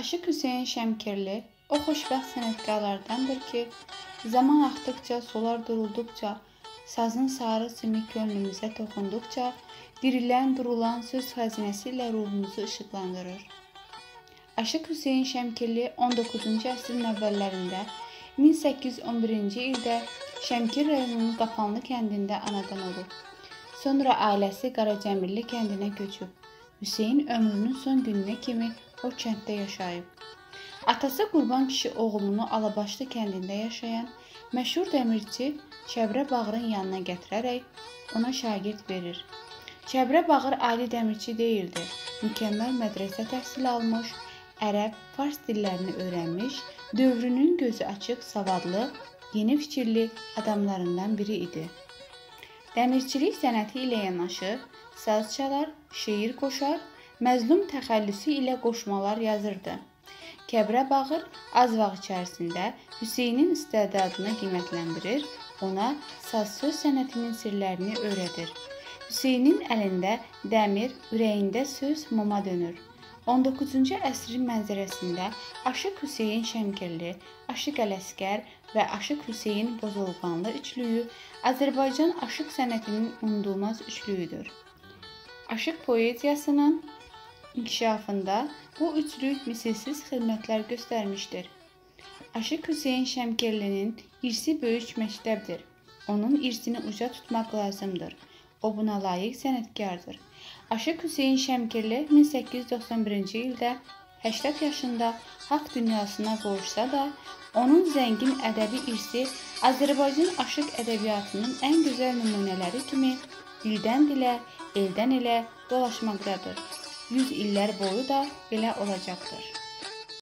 Aşıq Hüseyn Şəmkirli o xoşbəxt sənətkarlardandır ki, zaman axdıqca, sular durulduqca, sazın sarı simi könlümüzə toxunduqca, dirilən, durulan söz xəzinəsi ilə ruhumuzu işıqlandırır. Aşıq Hüseyn Şəmkirli 19-cu əsrin əvvəllərində 1811-ci ildə Şəmkir rayonunun Qapanlı kəndində anadan olub. Sonra ailəsi Qaracəmirli kəndinə köçüb. Hüseyn ömrünün son gününə kimi o kənddə yaşayıb. Atası Qurban kişi oğlunu Alabaşlı kəndində yaşayan məşhur dəmirçi Çəbrə Bağırın yanına gətirərək ona şagird verir. Çəbrə Bağır ali dəmirçi deyildi. Mükəmməl mədrəsə təhsili almış, ərəb, fars dillərini öyrənmiş, dövrünün gözü açıq, savadlı, yeni fikirli adamlarından biri idi. Dəmirçilik sənəti ilə yanaşı saz çalar, şeir qoşar, məzlum təxəllüsü ilə qoşmalar yazırdı. Kəbrə Bağır az vaxt içərisində Hüseynin istedadını qiymətləndirir, ona saz-söz sənətinin sirlərini öyrədir. Hüseynin əlində dəmir, ürəyində söz muma dönür. 19-cu əsrin mənzərəsində Aşıq Hüseyn Şəmkirli, Aşıq Ələsgər və Aşıq Hüseyn Bozolqanlı üçlüyü Azərbaycan aşıq sənətinin unudulmaz üçlüyüdür. Aşıq poeziyasının inkişafında bu üçlük misilsiz xidmətlər göstərmişdir. Aşıq Hüseyn Şəmkirlinin irsi böyük məktəbdir. Onun irsini uca tutmaq lazımdır. O buna layiq sənətkardır. Aşıq Hüseyn Şəmkirli 1891-ci ildə 80 yaşında haqq dünyasına qovuşsa da, onun zəngin ədəbi irsi Azərbaycan aşıq ədəbiyyatının ən gözəl nümunələri kimi dildən dilə, eldən elə dolaşmaqdadır yüz illər boyu da belə olacaqdır.